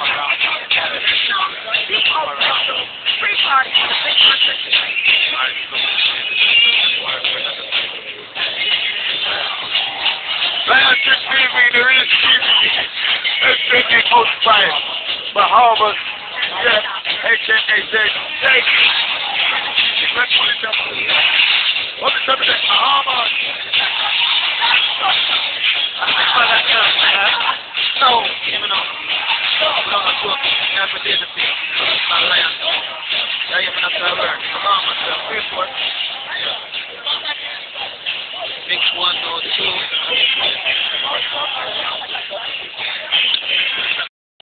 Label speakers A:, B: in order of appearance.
A: Is post fight. Bahamas. HNA Thank you. Let's put it up. What's the top of that? Bahamas.
B: No, you know. Wala ka po. Kaya pa din natin. Malayan. Kaya mo na server. Bahamas. Freeport. Mix 102.